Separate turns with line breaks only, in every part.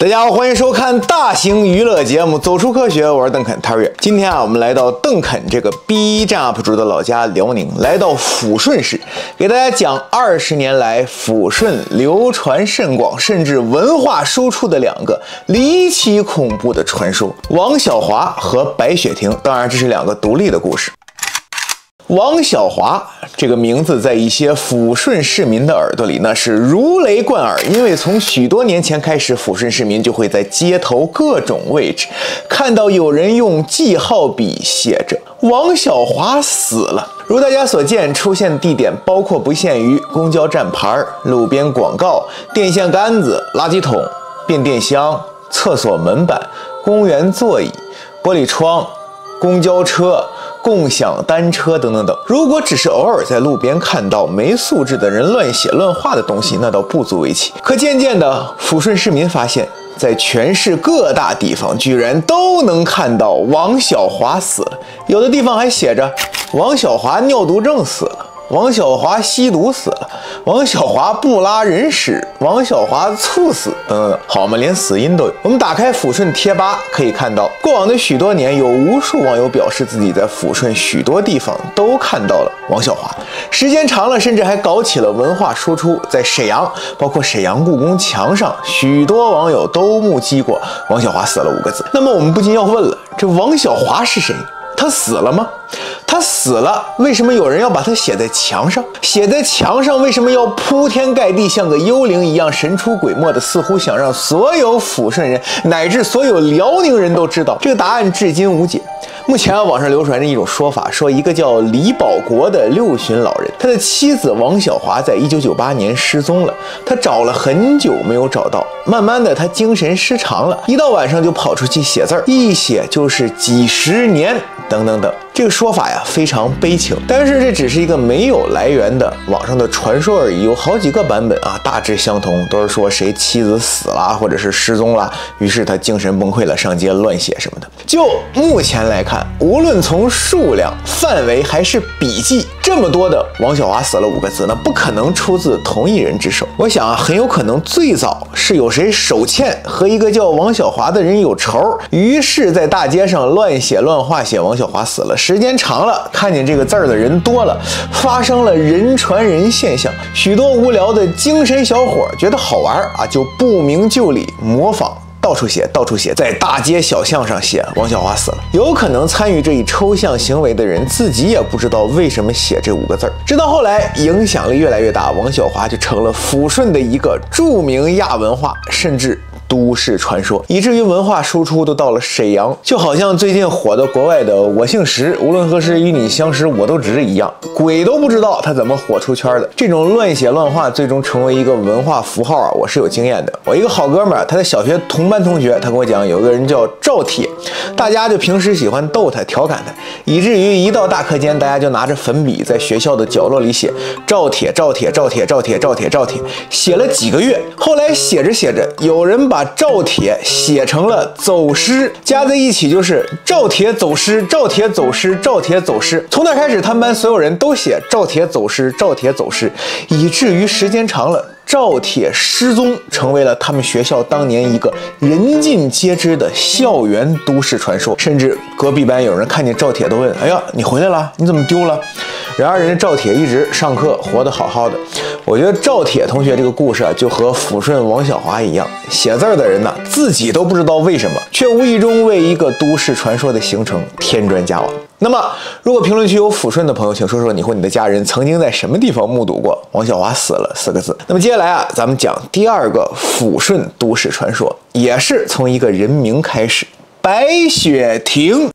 大家好，欢迎收看大型娱乐节目《走出科学》，我是邓肯 Terry。今天啊，我们来到邓肯这个 B 站 UP 主的老家辽宁，来到抚顺市，给大家讲二十年来抚顺流传甚广，甚至文化输出的两个离奇恐怖的传说——王小华和白雪婷。当然，这是两个独立的故事。王小华这个名字在一些抚顺市民的耳朵里那是如雷贯耳，因为从许多年前开始，抚顺市民就会在街头各种位置看到有人用记号笔写着“王小华死了”。如大家所见，出现地点包括不限于公交站牌、路边广告、电线杆子、垃圾桶、变电箱、厕所门板、公园座椅、玻璃窗、公交车。共享单车等等等，如果只是偶尔在路边看到没素质的人乱写乱画的东西，那倒不足为奇。可渐渐的，抚顺市民发现，在全市各大地方，居然都能看到王小华死了，有的地方还写着王小华尿毒症死了。王小华吸毒死了，王小华不拉人屎，王小华猝死，等等，好嘛，连死因都有。我们打开抚顺贴吧，可以看到，过往的许多年，有无数网友表示自己在抚顺许多地方都看到了王小华，时间长了，甚至还搞起了文化输出。在沈阳，包括沈阳故宫墙上，许多网友都目击过“王小华死了”五个字。那么我们不禁要问了，这王小华是谁？他死了吗？死了，为什么有人要把他写在墙上？写在墙上，为什么要铺天盖地，像个幽灵一样神出鬼没的？似乎想让所有抚顺人乃至所有辽宁人都知道这个答案，至今无解。目前啊，网上流传着一种说法，说一个叫李保国的六旬老人，他的妻子王小华在一九九八年失踪了，他找了很久没有找到，慢慢的他精神失常了，一到晚上就跑出去写字儿，一写就是几十年，等等等。这个说法呀非常悲情，但是这只是一个没有来源的网上的传说而已，有好几个版本啊，大致相同，都是说谁妻子死了或者是失踪了，于是他精神崩溃了，上街乱写什么的。就目前来看，无论从数量、范围还是笔记，这么多的王小华死了五个字，那不可能出自同一人之手。我想啊，很有可能最早是有谁手欠和一个叫王小华的人有仇，于是在大街上乱写乱画，写王小华死了。时间长了，看见这个字儿的人多了，发生了人传人现象。许多无聊的精神小伙觉得好玩啊，就不明就里模仿，到处写，到处写，在大街小巷上写王小华死了。有可能参与这一抽象行为的人自己也不知道为什么写这五个字儿。直到后来影响力越来越大，王小华就成了抚顺的一个著名亚文化，甚至。都市传说，以至于文化输出都到了沈阳，就好像最近火的国外的“我姓石，无论何时与你相识，我都值”一样，鬼都不知道他怎么火出圈的。这种乱写乱画，最终成为一个文化符号啊！我是有经验的。我一个好哥们儿，他的小学同班同学，他跟我讲，有个人叫赵铁，大家就平时喜欢逗他、调侃他，以至于一到大课间，大家就拿着粉笔在学校的角落里写赵铁、赵铁、赵铁、赵铁、赵铁、赵铁，写了几个月。后来写着写着，有人把把赵铁写成了走失，加在一起就是赵铁走失，赵铁走失，赵铁走失。从那开始，他们班所有人都写赵铁走失，赵铁走失，以至于时间长了。赵铁失踪成为了他们学校当年一个人尽皆知的校园都市传说，甚至隔壁班有人看见赵铁都问：“哎呀，你回来了？你怎么丢了？”然而，人家赵铁一直上课，活得好好的。我觉得赵铁同学这个故事啊，就和抚顺王小华一样，写字儿的人呢，自己都不知道为什么，却无意中为一个都市传说的形成添砖加瓦。那么，如果评论区有抚顺的朋友，请说说你和你的家人曾经在什么地方目睹过王小华死了四个字。那么接下来啊，咱们讲第二个抚顺都市传说，也是从一个人名开始，白雪婷。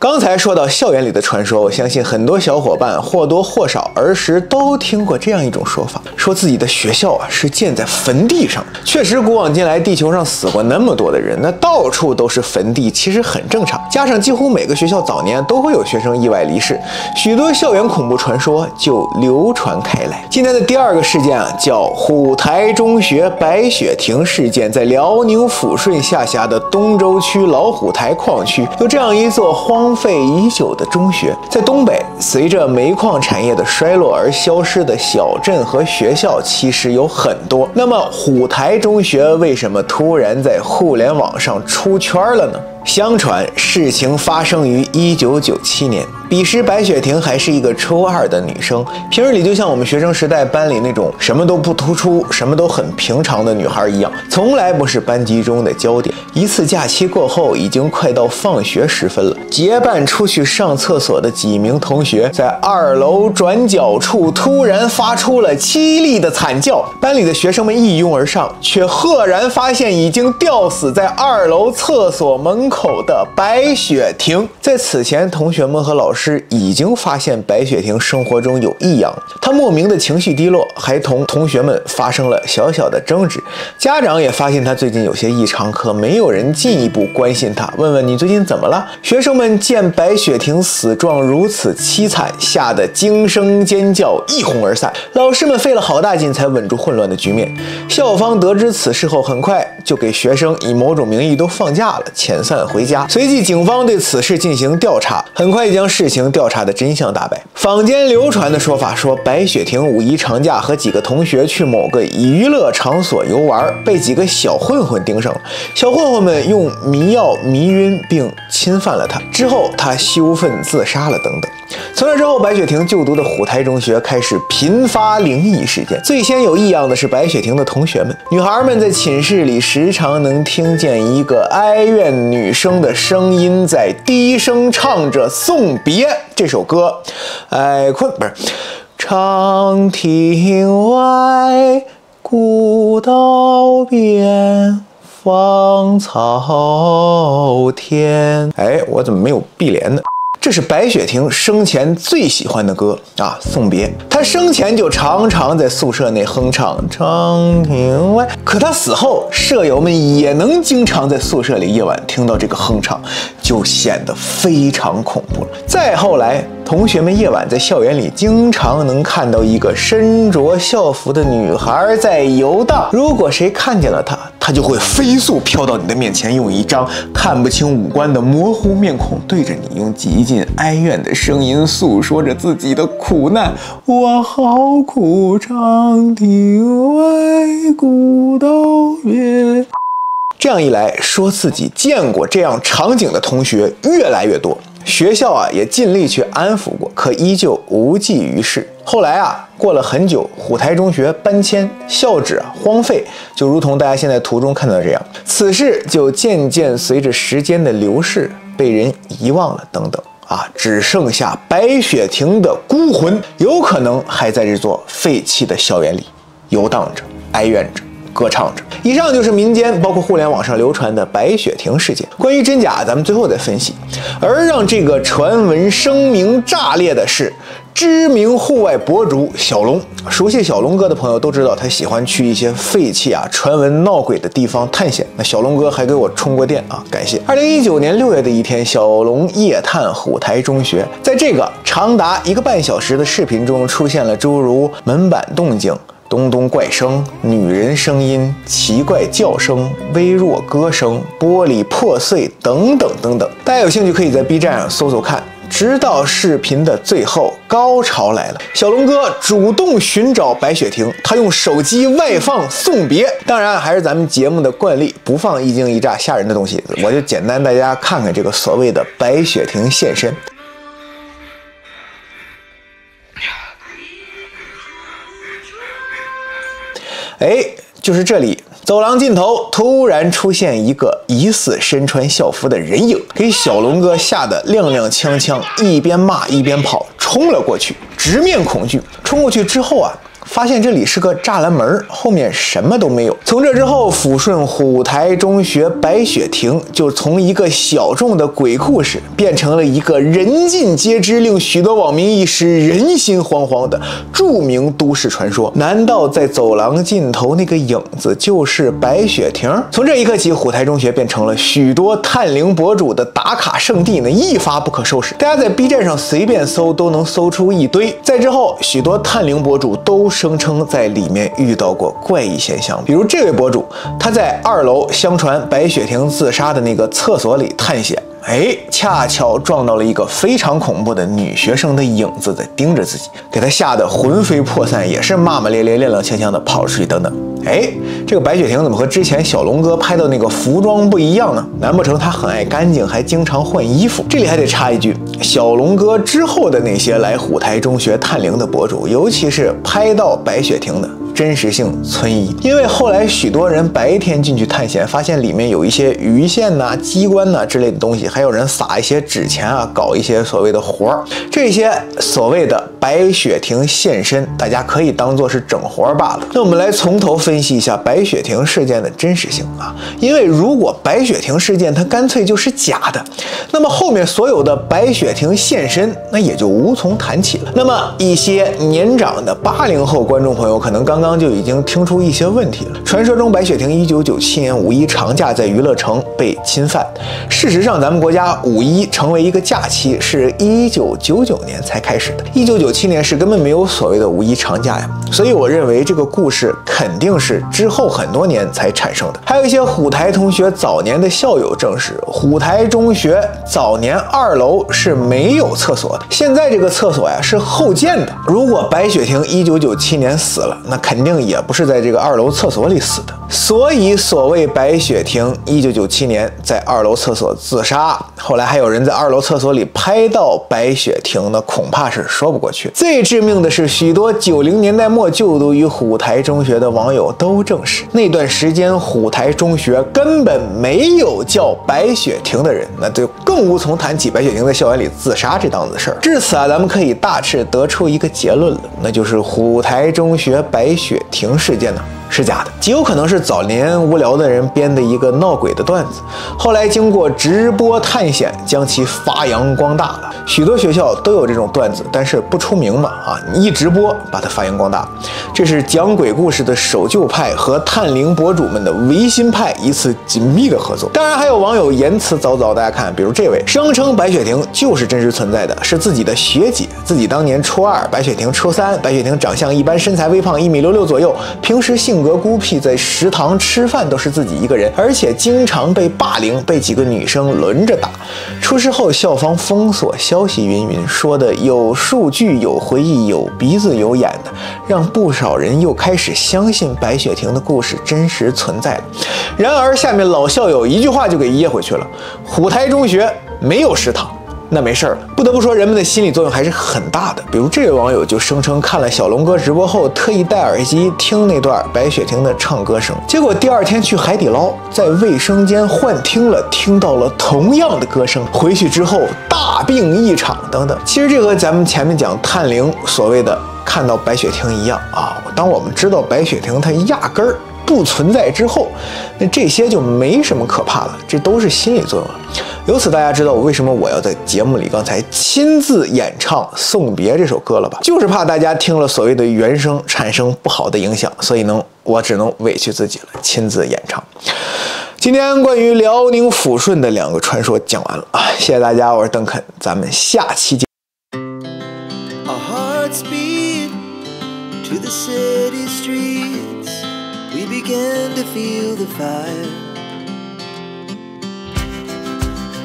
刚才说到校园里的传说，我相信很多小伙伴或多或少儿时都听过这样一种说法，说自己的学校啊是建在坟地上。确实，古往今来，地球上死过那么多的人，那到处都是坟地，其实很正常。加上几乎每个学校早年都会有学生意外离世，许多校园恐怖传说就流传开来。今天的第二个事件啊，叫虎台中学白雪亭事件，在辽宁抚顺下辖的东洲区老虎台矿区，有这样一座荒。荒废已久的中学。在东北，随着煤矿产业的衰落而消失的小镇和学校其实有很多。那么，虎台中学为什么突然在互联网上出圈了呢？相传事情发生于一九九七年，彼时白雪婷还是一个初二的女生，平日里就像我们学生时代班里那种什么都不突出、什么都很平常的女孩一样，从来不是班级中的焦点。一次假期过后，已经快到放学时分了，结伴出去上厕所的几名同学在二楼转角处突然发出了凄厉的惨叫，班里的学生们一拥而上，却赫然发现已经吊死在二楼厕所门。口的白雪婷，在此前，同学们和老师已经发现白雪婷生活中有异样，她莫名的情绪低落，还同同学们发生了小小的争执。家长也发现她最近有些异常，可没有人进一步关心她，问问你最近怎么了。学生们见白雪婷死状如此凄惨，吓得惊声尖叫，一哄而散。老师们费了好大劲才稳住混乱的局面。校方得知此事后，很快就给学生以某种名义都放假了，遣散。回家。随即，警方对此事进行调查，很快将事情调查的真相大白。坊间流传的说法说，白雪婷五一长假和几个同学去某个娱乐场所游玩，被几个小混混盯上了。小混混们用迷药迷晕并侵犯了她，之后她羞愤自杀了等等。从那之后，白雪婷就读的虎台中学开始频发灵异事件。最先有异样的是白雪婷的同学们，女孩们在寝室里时常能听见一个哀怨女生的声音在低声唱着《送别》这首歌。哎，困不是？长亭外，古道边，芳草天。哎，我怎么没有碧莲呢？这是白雪婷生前最喜欢的歌啊，《送别》。她生前就常常在宿舍内哼唱《长亭外》，可她死后，舍友们也能经常在宿舍里夜晚听到这个哼唱，就显得非常恐怖了。再后来，同学们夜晚在校园里经常能看到一个身着校服的女孩在游荡，如果谁看见了她，他就会飞速飘到你的面前，用一张看不清五官的模糊面孔对着你，用极尽哀怨的声音诉说着自己的苦难。我好苦，长亭外，古道边。这样一来说自己见过这样场景的同学越来越多。学校啊也尽力去安抚过，可依旧无济于事。后来啊，过了很久，虎台中学搬迁，校址荒废，就如同大家现在图中看到的这样。此事就渐渐随着时间的流逝被人遗忘了，等等啊，只剩下白雪婷的孤魂，有可能还在这座废弃的校园里游荡着，哀怨着。歌唱着。以上就是民间包括互联网上流传的白雪婷事件。关于真假，咱们最后再分析。而让这个传闻声名炸裂的是，知名户外博主小龙。熟悉小龙哥的朋友都知道，他喜欢去一些废弃啊、传闻闹鬼的地方探险。那小龙哥还给我充过电啊，感谢。二零一九年六月的一天，小龙夜探虎台中学，在这个长达一个半小时的视频中，出现了诸如门板动静。咚咚怪声、女人声音、奇怪叫声、微弱歌声、玻璃破碎等等等等。大家有兴趣可以在 B 站上搜搜看。直到视频的最后，高潮来了，小龙哥主动寻找白雪婷，他用手机外放送别。当然，还是咱们节目的惯例，不放一惊一乍吓人的东西，我就简单大家看看这个所谓的白雪婷现身。哎，就是这里，走廊尽头突然出现一个疑似身穿校服的人影，给小龙哥吓得踉踉跄跄，一边骂一边跑，冲了过去，直面恐惧。冲过去之后啊。发现这里是个栅栏门，后面什么都没有。从这之后，抚顺虎台中学白雪亭就从一个小众的鬼故事，变成了一个人尽皆知、令许多网民一时人心惶惶的著名都市传说。难道在走廊尽头那个影子就是白雪亭？从这一刻起，虎台中学变成了许多探灵博主的打卡圣地，呢一发不可收拾。大家在 B 站上随便搜都能搜出一堆。在之后，许多探灵博主都。声称在里面遇到过怪异现象，比如这位博主，他在二楼相传白雪婷自杀的那个厕所里探险。哎，恰巧撞到了一个非常恐怖的女学生的影子在盯着自己，给他吓得魂飞魄散，也是骂骂咧咧、踉踉跄跄的跑出去等等。哎，这个白雪婷怎么和之前小龙哥拍的那个服装不一样呢？难不成她很爱干净，还经常换衣服？这里还得插一句，小龙哥之后的那些来虎台中学探灵的博主，尤其是拍到白雪婷的。真实性存疑，因为后来许多人白天进去探险，发现里面有一些鱼线呐、机关呐之类的东西，还有人撒一些纸钱啊，搞一些所谓的活儿。这些所谓的白雪婷现身，大家可以当做是整活罢了。那我们来从头分析一下白雪婷事件的真实性啊，因为如果白雪婷事件它干脆就是假的，那么后面所有的白雪婷现身，那也就无从谈起了。那么一些年长的八零后观众朋友可能刚。刚就已经听出一些问题了。传说中白雪婷一九九七年五一长假在娱乐城被侵犯，事实上咱们国家五一成为一个假期是一九九九年才开始的，一九九七年是根本没有所谓的五一长假呀。所以我认为这个故事肯定是之后很多年才产生的。还有一些虎台同学早年的校友证实，虎台中学早年二楼是没有厕所的，现在这个厕所呀是后建的。如果白雪婷一九九七年死了，那肯定肯定也不是在这个二楼厕所里死的，所以所谓白雪婷一九九七年在二楼厕所自杀，后来还有人在二楼厕所里拍到白雪婷，那恐怕是说不过去。最致命的是，许多九零年代末就读于虎台中学的网友都证实，那段时间虎台中学根本没有叫白雪婷的人，那就更无从谈起白雪婷在校园里自杀这档子事儿。至此啊，咱们可以大致得出一个结论了，那就是虎台中学白。雪雪停事件呢？是假的，极有可能是早年无聊的人编的一个闹鬼的段子，后来经过直播探险，将其发扬光大了。许多学校都有这种段子，但是不出名嘛，啊，你一直播把它发扬光大，这是讲鬼故事的守旧派和探灵博主们的维新派一次紧密的合作。当然，还有网友言辞凿凿，大家看，比如这位声称白雪婷就是真实存在的，是自己的学姐，自己当年初二，白雪婷初三，白雪婷长相一般，身材微胖，一米六六左右，平时性。性格孤僻，在食堂吃饭都是自己一个人，而且经常被霸凌，被几个女生轮着打。出事后，校方封锁消息，云云说的有数据、有回忆、有鼻子有眼的，让不少人又开始相信白雪婷的故事真实存在了。然而，下面老校友一句话就给噎回去了：虎台中学没有食堂。那没事儿。不得不说，人们的心理作用还是很大的。比如这位网友就声称看了小龙哥直播后，特意戴耳机听那段白雪婷的唱歌声，结果第二天去海底捞，在卫生间幻听了，听到了同样的歌声，回去之后大病一场等等。其实这和咱们前面讲探灵所谓的看到白雪婷一样啊。当我们知道白雪婷她压根儿。不存在之后，那这些就没什么可怕了，这都是心理作用。由此大家知道我为什么我要在节目里刚才亲自演唱《送别》这首歌了吧？就是怕大家听了所谓的原声产生不好的影响，所以呢，我只能委屈自己了，亲自演唱。今天关于辽宁抚顺的两个传说讲完了啊，谢谢大家，我是邓肯，咱们下期见 a hearts beat to the city street。
Begin to feel the fire.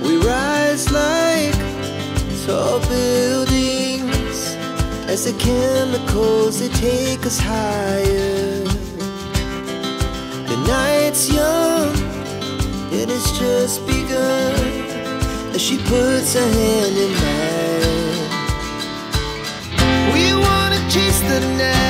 We rise like tall buildings as the chemicals they take us higher. The night's young, it has just begun as she puts her hand in mine. We wanna chase the night.